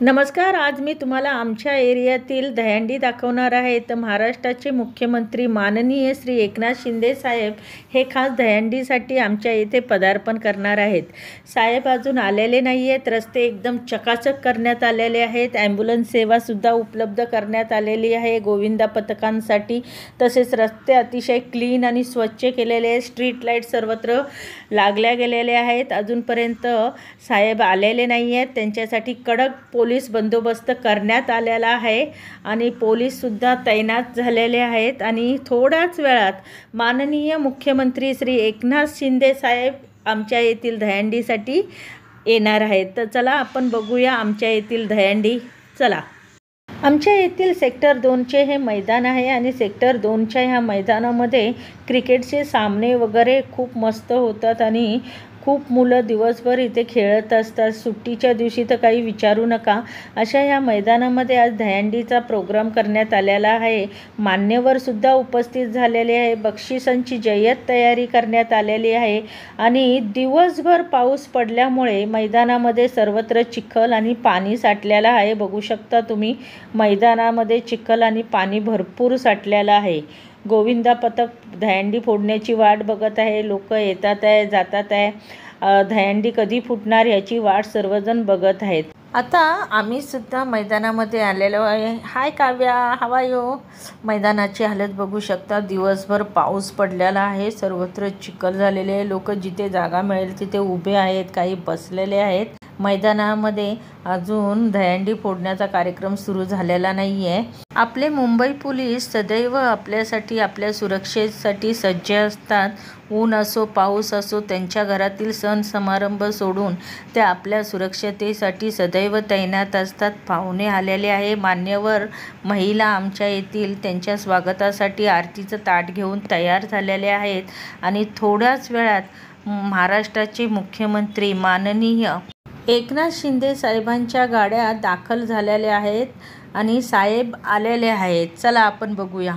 नमस्कार आज मी तुम्हाला आमच्या एरियातील दहीहंडी दाखवणार आहे. तर महाराष्ट्राचे मुख्यमंत्री माननीय श्री एकनाथ शिंदे साहेब हे खास दहीहंडीसाठी आमच्या इथे पदार्पण करणार आहेत. साहेब अजून आलेले नाही आहेत रस्ते एकदम चकाचक करण्यात आलेले आहेत. ॲम्ब्युलन्स सेवासुद्धा उपलब्ध करण्यात आलेली आहे गोविंदा पथकांसाठी. तसेच रस्ते अतिशय क्लीन आणि स्वच्छ केलेले आहेत. स्ट्रीट लाइट सर्वत्र लागल्या गेलेल्या आहेत. अजूनपर्यंत साहेब आलेले नाही आहेत त्यांच्यासाठी कडक पोल पोलीस बंदोबस्त करण्यात आलेला आहे आणि पोलीससुद्धा तैनात झालेले आहेत. आणि थोड्याच वेळात माननीय मुख्यमंत्री श्री एकनाथ शिंदे साहेब आमच्या येथील दहीहंडीसाठी येणार आहेत. तर चला आपण बघूया आमच्या येथील दहंडी चला. आमच्या येथील सेक्टर दोनचे हे मैदान आहे आणि सेक्टर दोनच्या ह्या मैदानामध्ये क्रिकेटचे सामने वगैरे खूप मस्त होतात आणि खूप मुलं दिवसभर इथे खेळत असतात. सुट्टीच्या दिवशी तर काही विचारू नका. अशा ह्या मैदानामध्ये आज दहीहंडीचा प्रोग्राम करण्यात आलेला आहे. मान्यवरसुद्धा उपस्थित झालेले आहे. बक्षिसांची जय्यत तयारी करण्यात आलेली आहे. आणि दिवसभर पाऊस पडल्यामुळे मैदानामध्ये सर्वत्र चिखल आणि पाणी साठलेलं आहे. बघू शकता तुम्ही मैदानामध्ये चिखल आणि पाणी भरपूर साठलेलं आहे. गोविंदा पथक दहीहंडी फोडण्याची वाट बघत आहे. लोक येतात आहे जातात आहे. दहीहंडी कधी फुटणार याची वाट सर्वजण बघत आहेत. आता आम्ही सुद्धा मैदानामध्ये आलेलो आहे. हाय काव्या हवा यो मैदानाची हालत बघू शकता. दिवसभर पाऊस पडलेला आहे. सर्वत्र चिखल झालेले आहे. लोक जिथे जागा मिळेल तिथे उभे आहेत. काही बसलेले आहेत. मैदानामध्ये अजून दहीहंडी फोडण्याचा कार्यक्रम सुरू झालेला नाही आहे आपले मुंबई पोलीस सदैव आपल्यासाठी आपल्या सुरक्षेसाठी सज्ज असतात. ऊन असो पाऊस असो त्यांच्या घरातील सण समारंभ सोडून ते आपल्या सुरक्षतेसाठी सदैव तैनात असतात. पाहुणे आलेले आहे. मान्यवर महिला आमच्या येथील त्यांच्या स्वागतासाठी आरतीचं ताट घेऊन तयार झालेले आहेत. आणि थोड्याच वेळात महाराष्ट्राचे मुख्यमंत्री माननीय एकनाथ शिंदे साहेबांच्या गाड्या दाखल झालेल्या आहेत आणि साहेब आलेले आहेत. चला आपण बघूया.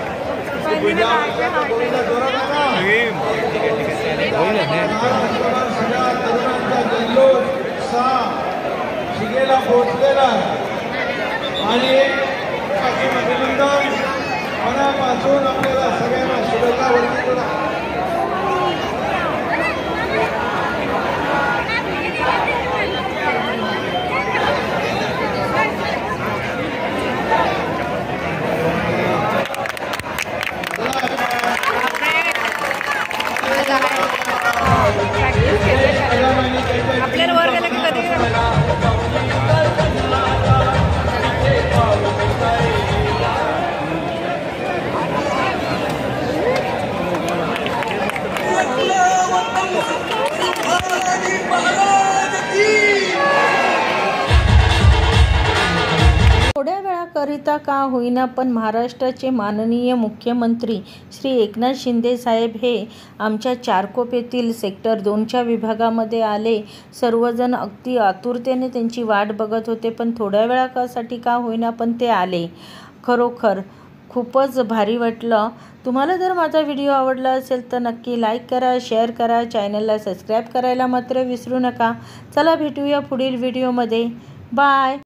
शिगेला पोहोचलेला आणि अभिनंदन मनापासून आपल्याला सगळ्यांना शुभेच्छा वंदित करिता का होईना पण महाराष्ट्राचे माननीय मुख्यमंत्री श्री एकनाथ शिंदे साहेब हे आमच्या चारकोप येथील सेक्टर दोनच्या विभागामध्ये आले. सर्वजण अगदी आतुरतेने त्यांची वाट बघत होते पण थोड्या वेळासाठी का होईना पण ते आले. खरोखर खूपच भारी वाटलं. तुम्हाला जर माझा व्हिडिओ आवडला असेल तर नक्की लाईक करा शेअर करा चॅनलला सबस्क्राईब करायला मात्र विसरू नका. चला भेटूया पुढील व्हिडिओमध्ये. बाय!